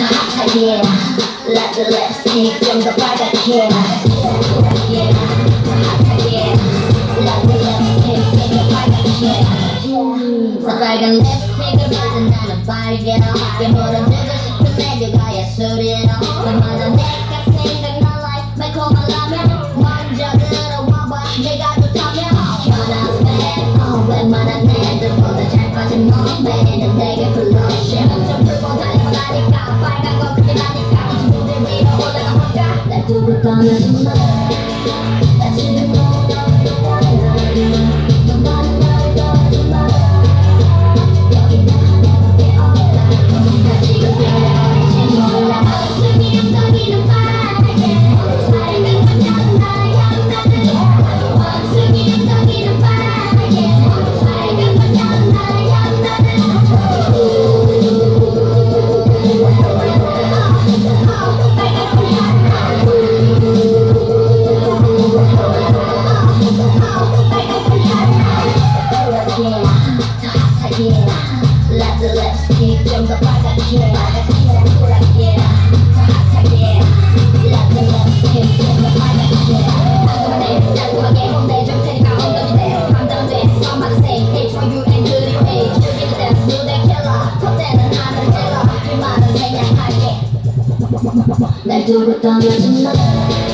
yeah, let the lipstick from the private hair. Yeah, yeah, let the lipstick from the private hair. 사과가 립스틱을 맞은 나는 발견하게 모른 듯이 끝내게 가야 술이야 그마다 내가 생각나 like 매콤한 라면 먼저 들어와봐 내가 좋다면 변한 팬 웬만한 애들보다 잘 빠진 몸매는 내게 불러 시험 좀 do the thunder. Let's do it on the tonight.